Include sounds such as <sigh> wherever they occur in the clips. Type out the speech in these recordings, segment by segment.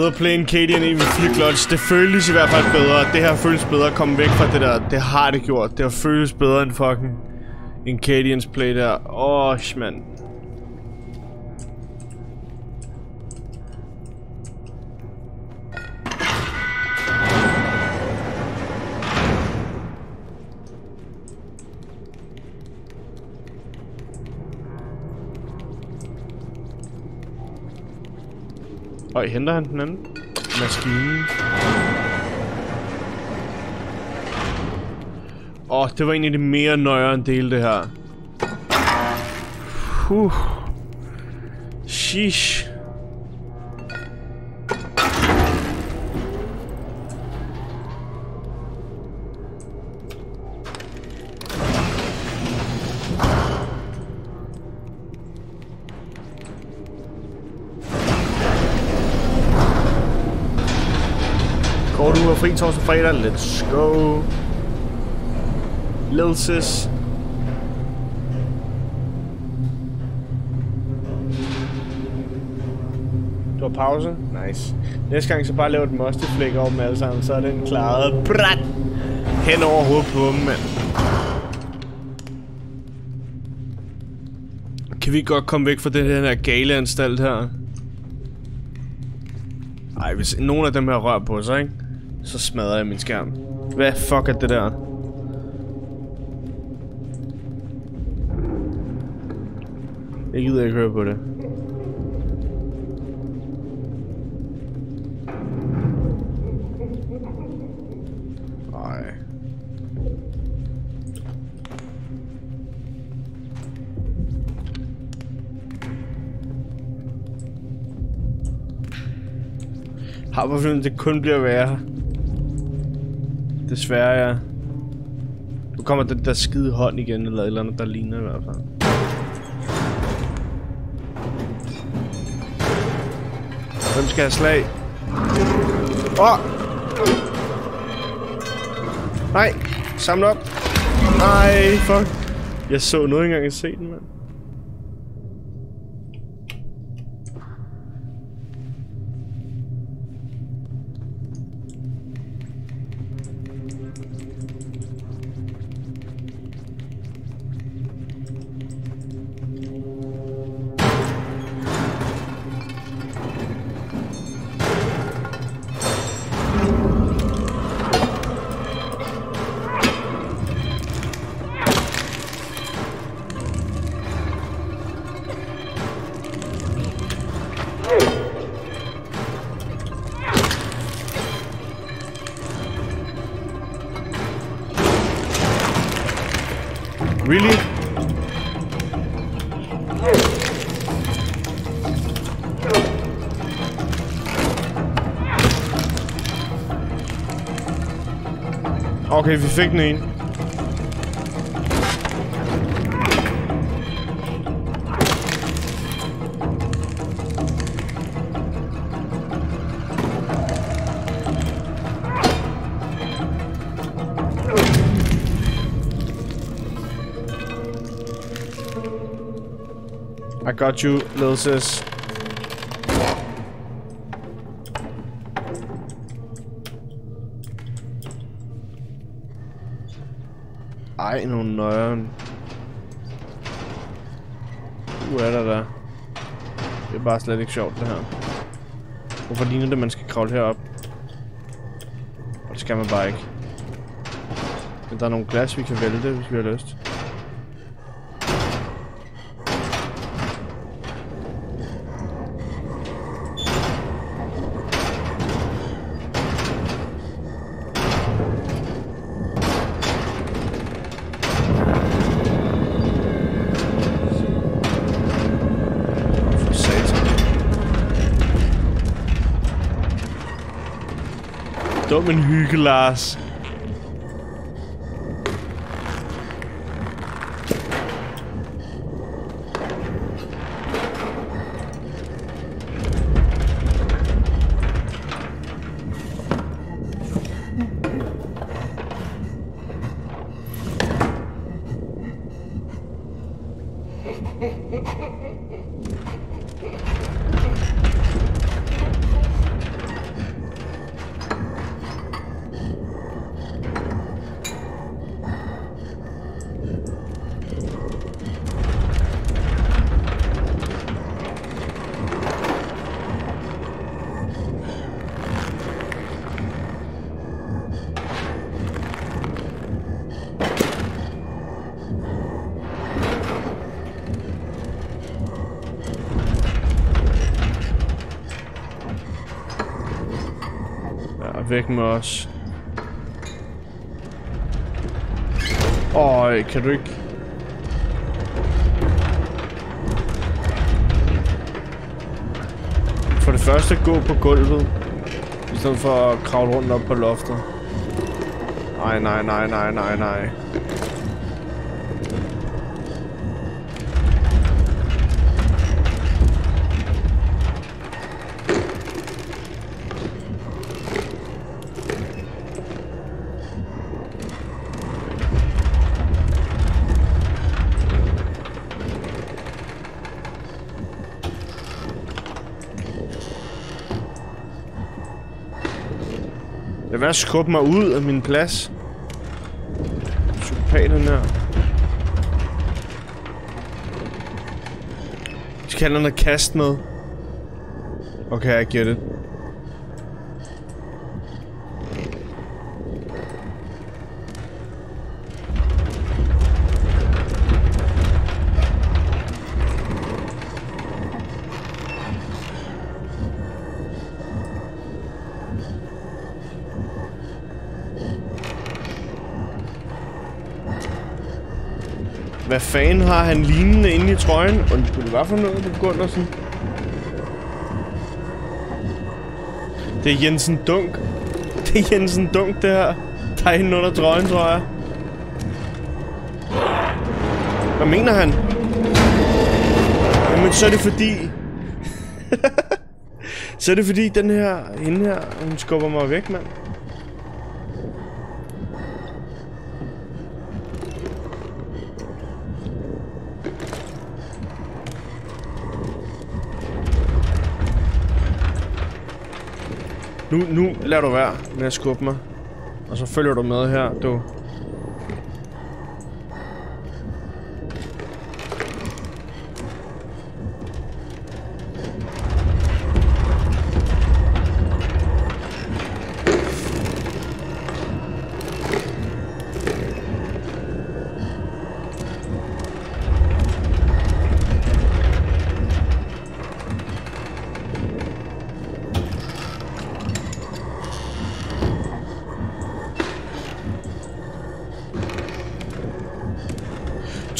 Bedre play end Katie end med 4 clutch. Det føles i hvert fald bedre. Det her føles bedre at komme væk fra det der. Det har det gjort. Det har føles bedre end fucking en Cadians play der. Åh, oh, mand. Og henter han den anden maskine. Åh, oh, det var egentlig det mere nøjere end del, det her. Huh. Sheesh. Kort uge fri torsdag fredag. Let's go. Little sis. Du har pause? Nice. Næste gang så bare lave et musty flæk over dem alle sammen, så er den klaret brat hen over hovedet på dem, mand. Kan vi godt komme væk fra den her galeanstalt her? Ej, hvis nogen af dem her rør på sig, ikke? Så smadrer jeg min skærm. Hvad fuck er det der? Jeg gider ikke høre på det. Nej. Har på det kun bliver værre. Desværre, ja. Nu kommer den der skide hånd igen, eller et eller andet, der ligner i hvert fald. Hvem skal have slag? Åh! Oh! Nej! Samle op! Nej, fuck! Jeg så noget engang at se den, mand. Really? Okay, vi fik den got you, little sis. Ej, nogle nøjeren. Nu er der der. Det er bare slet ikke sjovt, det her. Hvorfor ligner det, at man skal kravle herop? Og det skal man bare ikke. Men der er nogle glas, vi kan vælte, hvis vi har lyst. Dum en Væk med os. Øj, øh, kan du ikke... For det første gå på gulvet. I stedet for at kravle rundt op på loftet. Nej, nej, nej, nej, nej, nej. Lad være at skubbe mig ud af min plads. Psykopaten her. Skal han noget kast med? Okay, I get it. Hvad fanden har han lignende inde i trøjen? Undskyld, hvad for noget, det Gundersen? Det er Jensen Dunk. Det er Jensen Dunk, det her. Der er inde under trøjen, tror jeg. Hvad mener han? Jamen, så er det fordi... <laughs> så er det fordi, den her... Hende her, hun skubber mig væk, mand. Nu, nu lader du være med at skubbe mig. Og så følger du med her, du.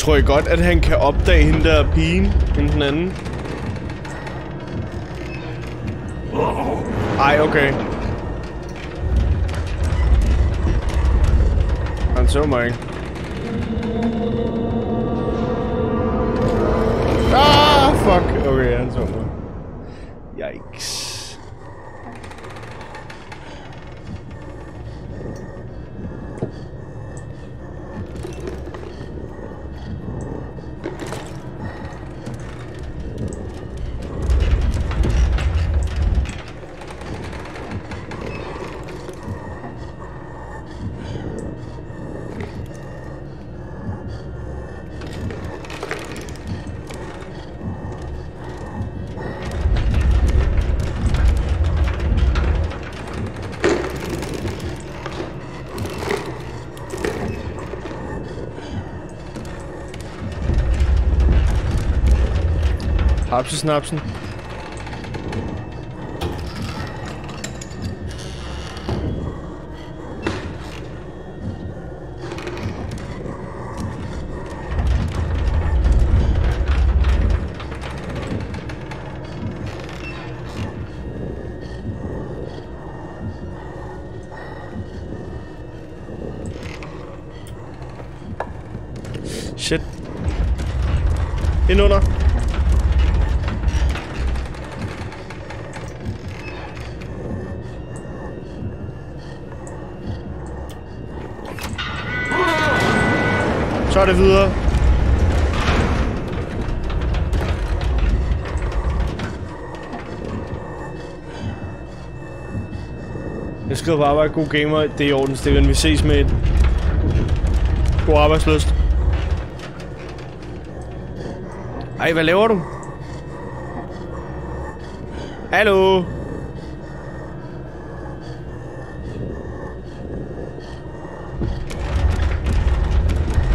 Tror I godt, at han kan opdage hende der pigen, hende den anden? Ej, okay. Han så mig ikke. Ah, fuck. Okay, han så mig. Schnapschen, Schnapschen. Shit. Hin, oder? Så er det videre. Jeg skriver på arbejde. God gamer. Det er i orden, Steven. Vi ses med et. God arbejdsløst. Ej, hvad laver du? Hallo?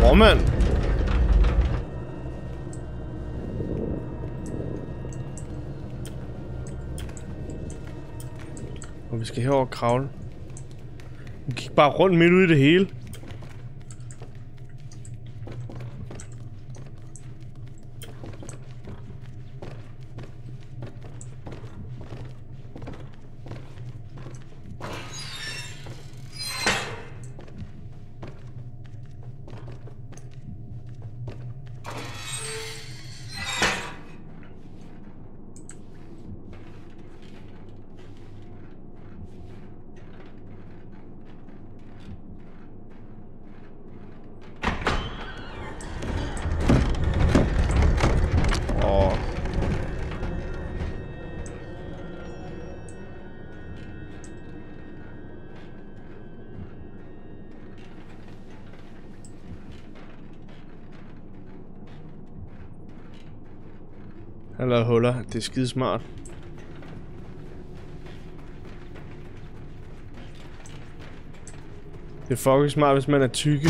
Råmand. Og vi skal herover og kravle. Vi gik bare rundt midt ude i det hele. Han lavede huller. Det er skide smart. Det er fucking smart, hvis man er tykke.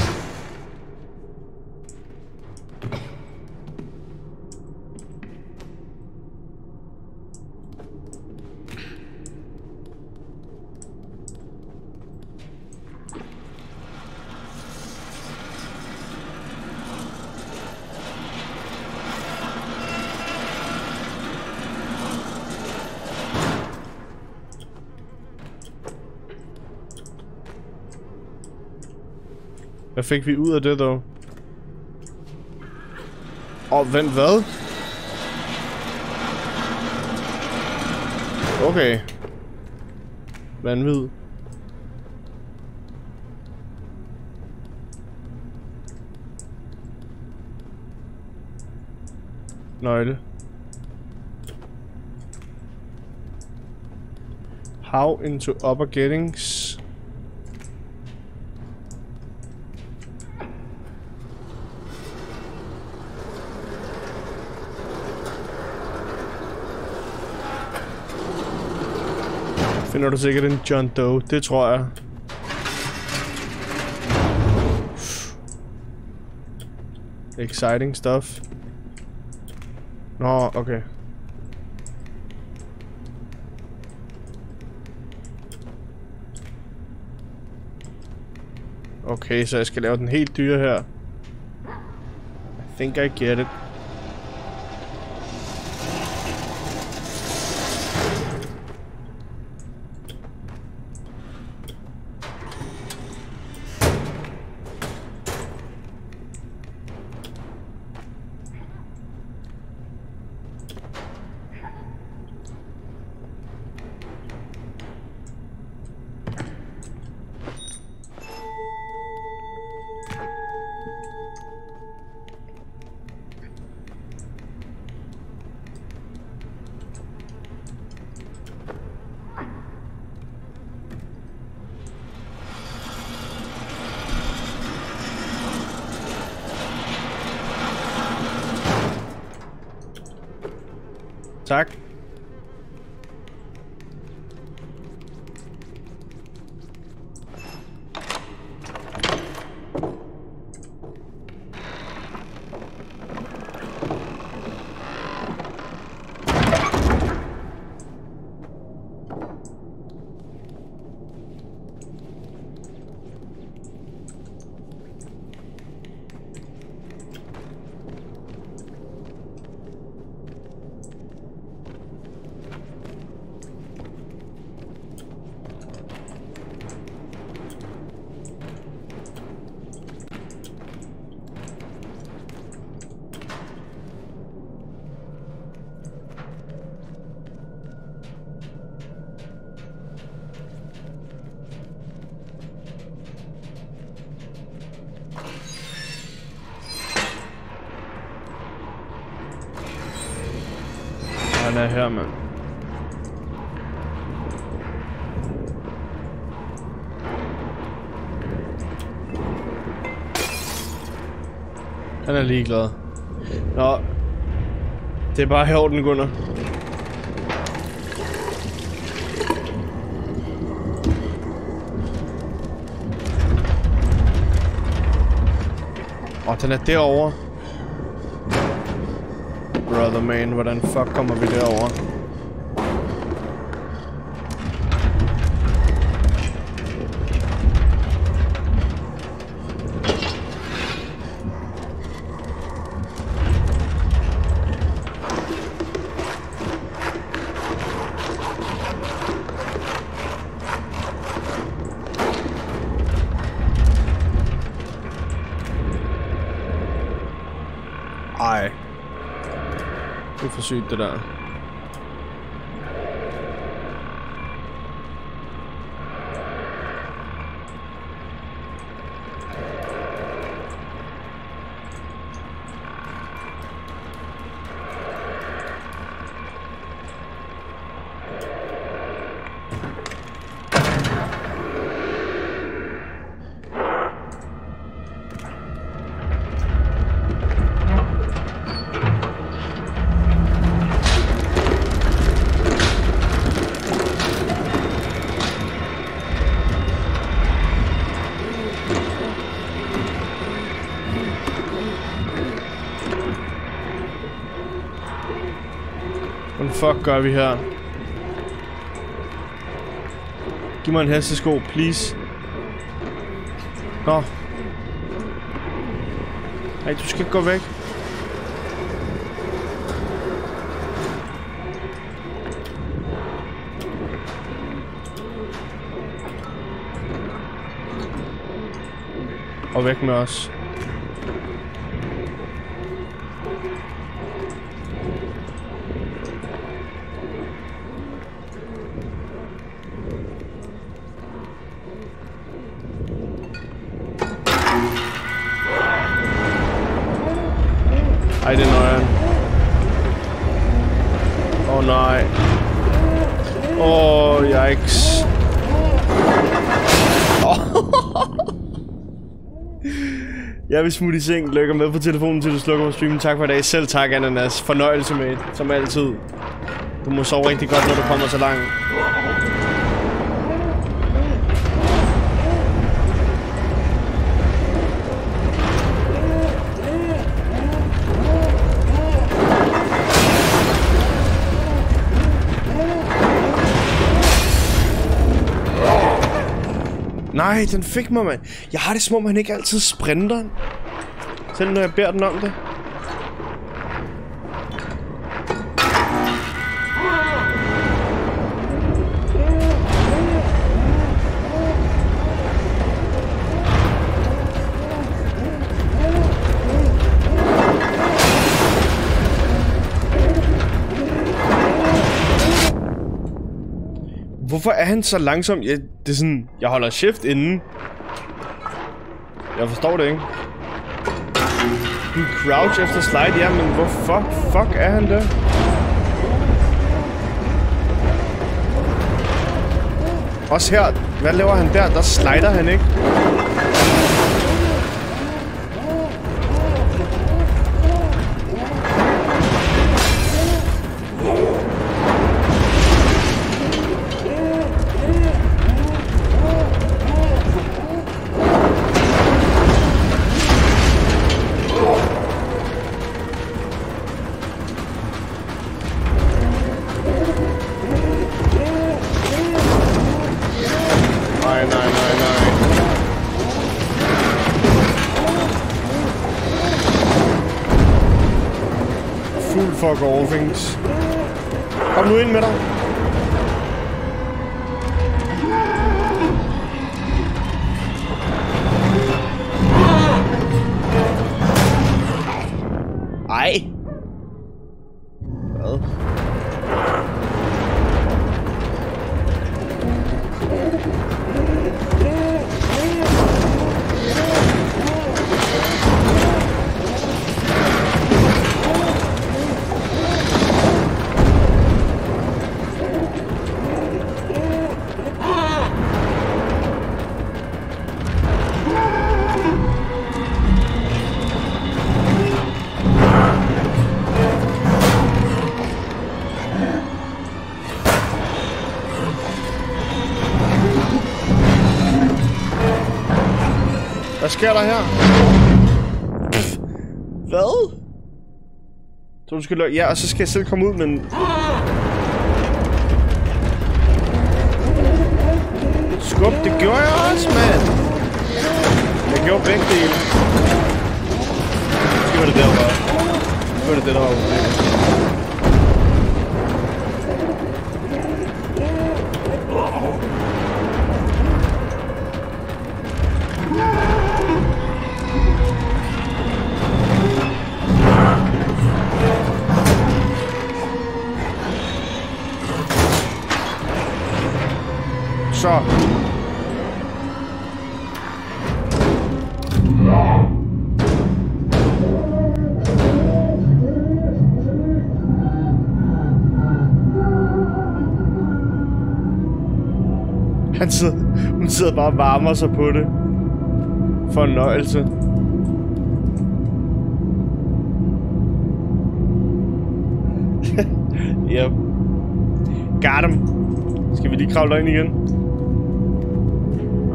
Hvad fik vi ud af det, dog? Åh, oh, vent, hvad? Okay. Vanvid. Nøgle. How into upper gettings. Finder du sikkert en John Doe? Det tror jeg. Exciting stuff. Nå, okay. Okay, så jeg skal lave den helt dyre her. I think I get it. Tak. Han er her, mand. Han er ligeglad. Nå. Det er bare her, den Gunnar. Åh, den er derovre. Brother man, hvordan fuck kommer vi derover? For sygt, fuck gør vi her? Giv mig en hestesko, please. Nå. Nej, du skal ikke gå væk. Og væk med os. Vil smutte i seng. Lykke med på telefonen til du slukker på streamen. Tak for i dag. Selv tak, Ananas. Fornøjelse med som altid. Du må sove rigtig godt, når du kommer så langt. Nej, den fik mig, mand. Jeg har det som om, han ikke altid sprinter. Selv når jeg beder den om det. Hvorfor er han så langsom? Jeg, det er sådan, jeg holder shift inden. Jeg forstår det ikke. En crouch efter slide, ja, men hvorfor fuck er han der? Også her, hvad laver han der? Der slider han ikke. Fuck all things. Kom nu ind med dig. Sker der her? Hvad? Så du skal lø- Ja, og så skal jeg selv komme ud, men... Skub, det gjorde jeg også, mand! Jeg gjorde begge dele. Måske var det der, var. Måske var det det, der var problemet. Så. Han sidder, hun sidder bare og varmer sig på det. Fornøjelse. <laughs> yep. Got him. Skal vi lige kravle ind igen?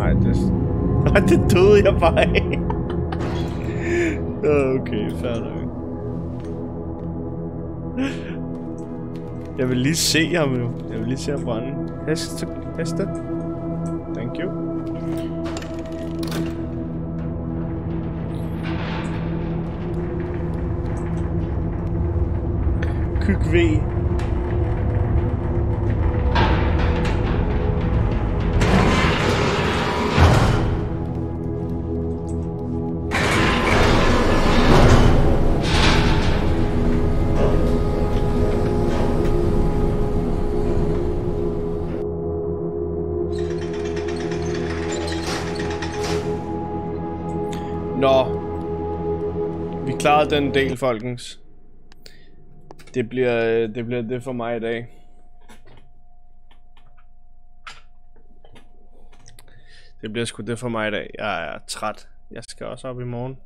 Det... Nej, det døde jeg bare okay, fair. Jeg vil lige se ham jo. Jeg vil lige se ham brænde. Heste. Heste. Thank you. Kyk V. klaret den del, folkens. Det bliver, det bliver det for mig i dag. Det bliver sgu det for mig i dag. Jeg er træt. Jeg skal også op i morgen.